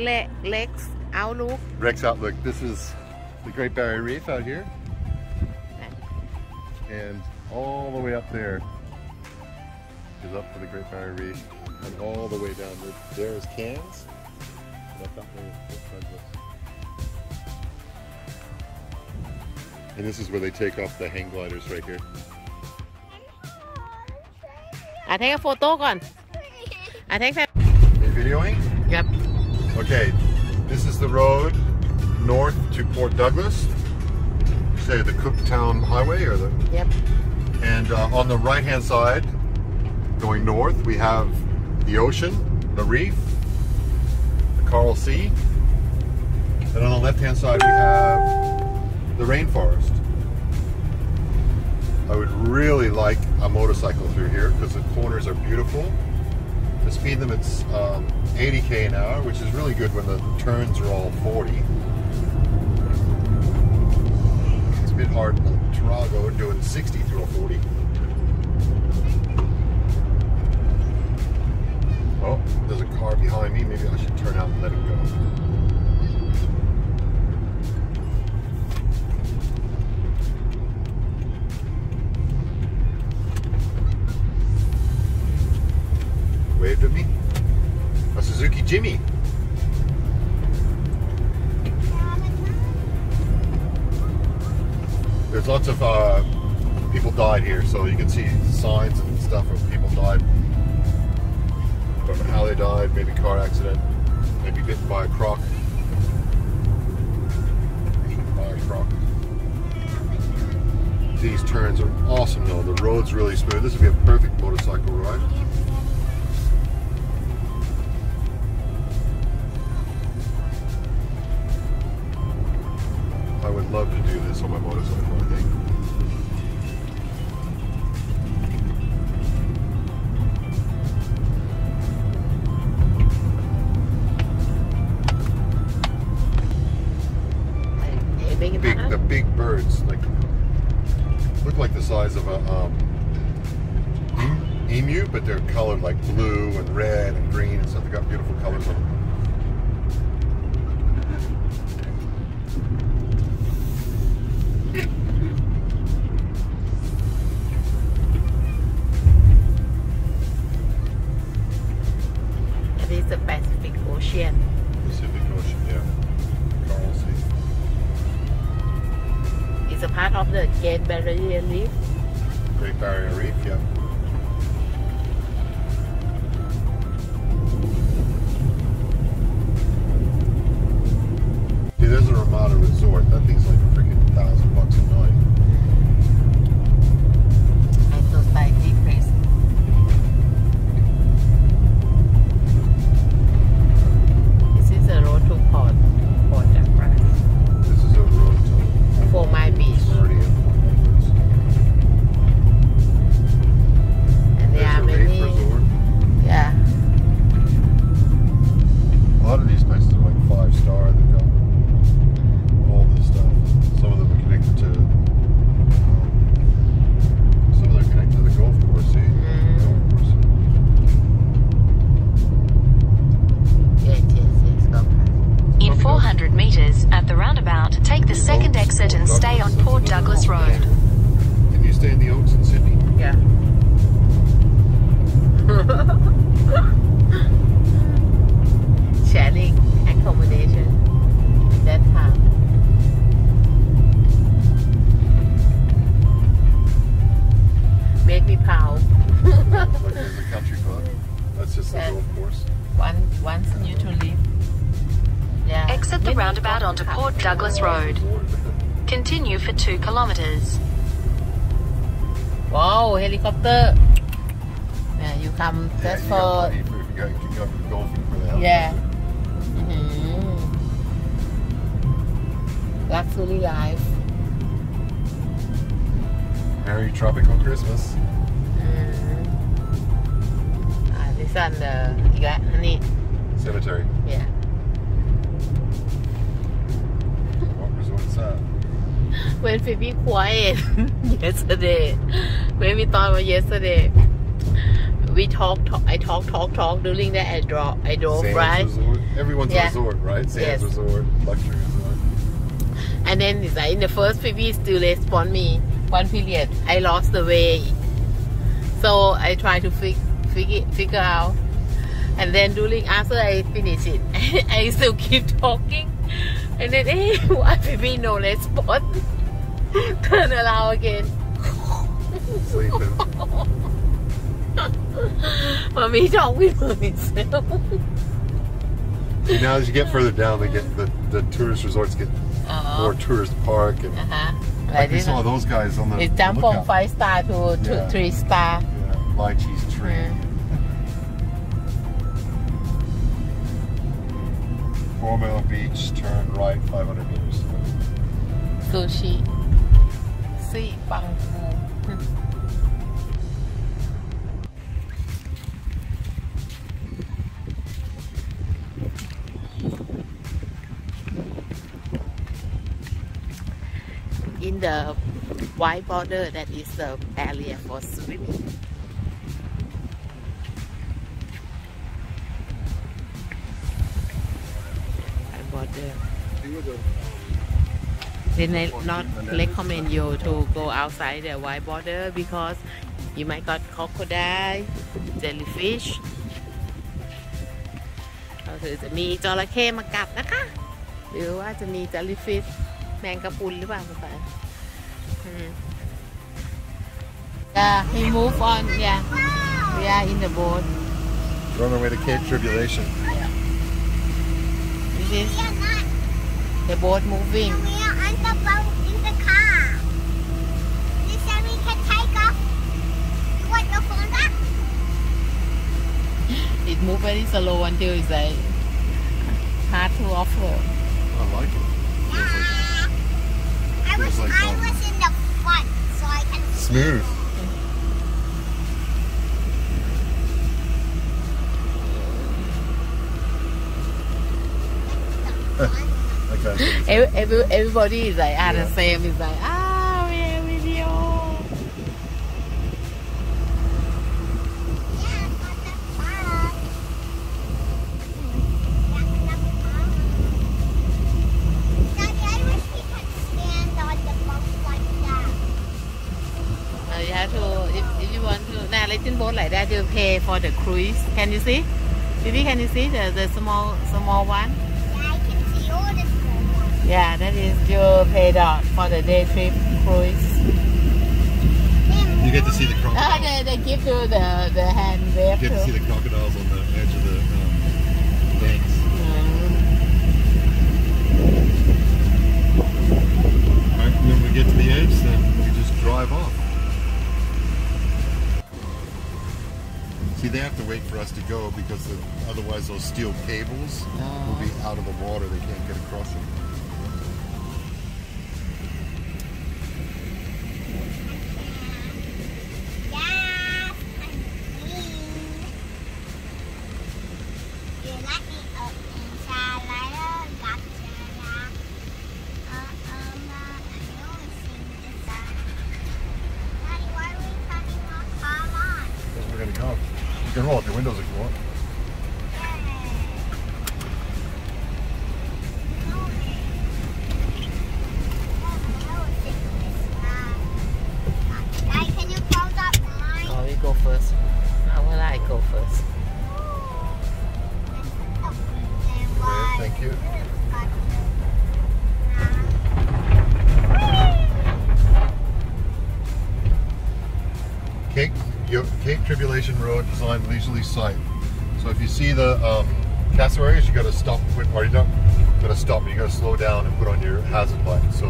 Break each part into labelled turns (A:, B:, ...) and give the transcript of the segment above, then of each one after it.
A: Le Lex Outlook.
B: Rex Outlook. This is the Great Barrier Reef out here. And all the way up there is up for the Great Barrier Reef. And all the way down there is Cairns. And this is where they take off the hang gliders right here.
A: I take a photo, con. I take that.
B: Are you videoing?
A: Yep.
B: Okay, this is the road north to Port Douglas. Say the Cooktown Highway or the
A: Yep
B: And uh, on the right hand side, going north, we have the ocean, the reef, the Coral Sea. And on the left hand side, we have the rainforest. I would really like a motorcycle through here because the corners are beautiful. The speed limit's um, 80k an hour, which is really good when the turns are all 40. It's a bit hard in Toronto doing 60 through a 40. Oh, there's a car behind me. Maybe I should turn out and let it go. There's lots of uh, people died here, so you can see signs and stuff of people died. Don't know how they died. Maybe car accident. Maybe bitten by a croc. By a croc. These turns are awesome though. The road's really smooth. This would be a perfect motorcycle ride. Love to do this on my motorcycle, I think.
A: big
B: the big birds, like, look like the size of a um, emu, but they're colored like blue and red and green and stuff. They got beautiful colors on them.
A: Part of the Great Barrier Reef
B: Great Barrier Reef, yeah. See, there's a Ramada Resort. That thing's like a freaking thousand bucks a night. That's just the
A: Yeah.
B: golf course.
A: Once once you to leave. Yeah.
C: Exit the roundabout onto Port. Douglas Road. Continue for 2 kilometres.
A: Wow, helicopter. Yeah, you come
B: Yeah,
A: just
B: you
A: for
B: got for you go, you go golfing for the helicopter.
A: yeah. Mhm. Luxury life.
B: Merry tropical Christmas.
A: Mm. It's on the, you got, honey?
B: Cemetery.
A: Yeah.
B: Walkers, what's up?
A: When Phoebe quiet yesterday, when we thought about yesterday, we talked, talk, I talked, talked, talked during that I drove, I drove,
B: Sands
A: right?
B: Resort. Everyone's
A: yeah.
B: resort, right? Sands
A: yes.
B: Resort, luxury resort.
A: And then it's like in the first Phoebe still respond me one period. I lost the way. So I try to fix figure figure out and then during after I finish it I still keep talking. And then eh why Phoebe no response? Turn around again.
B: Sleeping.
A: mommy talk with myself
B: now as you get further down, they get the, the tourist resorts get more tourist park and
A: uh-huh.
B: like we saw those guys on the
A: it's down from five star to, to
B: Yeah.
A: three star.
B: Yeah, lychee's tree.
A: Mm.
B: beach, turn right 500 meters
A: Sushi. Sweet bang In the white border, that is the area for swimming. Good. then I not recommend you to go outside the white border because you might got crocodile jellyfish ก็คือจะมีจระเข้มากัดนะคะ หรือว่าจะมี jellyfish แมงกะพรุนหรือเปล่าภาษาอืม Yeah, we move on. Yeah, we are in the boat.
B: We're on our way to Cape Tribulation.
A: This is
D: We are not.
A: the boat moving.
D: We are on the boat in the car. This time we can take off. You want your phone back?
A: It move very slow until it's like hard to offload.
B: I like it.
D: Yeah. I was,
B: Feels like
D: I was in the front, so I can
B: Smooth. Okay.
A: Every, every, everybody is like ah the same. It's like ah video.
D: Yeah, on the car. Yeah, on the car. Daddy, I wish we could stand on like that.
A: Uh, you have to if, if you want to now little boat like that you pay for the cruise. Can you see? Baby, can you see the the small small one?
D: Yeah, I can see all the small ones.
A: Yeah, that is you paid out for the day trip cruise.
B: You get to see the
A: Ah,
B: crocodiles.
A: they, they give you the the hand wave
B: You get to see the crocodiles on the edge of the um, banks.
A: Mm.
B: Right, and when we get to the edge, then we just drive off. See, they have to wait for us to go because of, otherwise those steel cables will be out of the water. They can't get across them.
D: Yes, I'm clean. You let me up inside later, gotcha, yeah. Uh, um, uh, I only seen this side. Daddy, why are we turning our car on?
B: Because we're going to go. You can roll up your windows if you. Cape Tribulation Road Design Leisurely Site. So if you see the um, cassowaries, you got to stop. Or you don't got to stop. You got to slow down and put on your hazard light so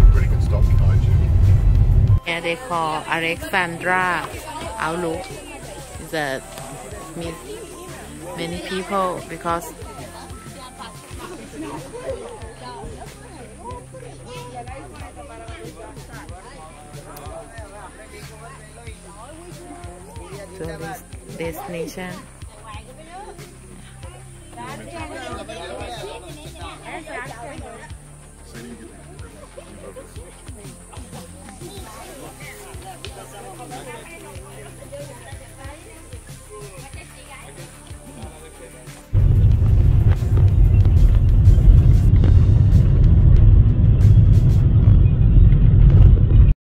B: everybody can stop behind you.
A: Yeah, they call Alexandra Outlook. It's a meet many people because to this destination.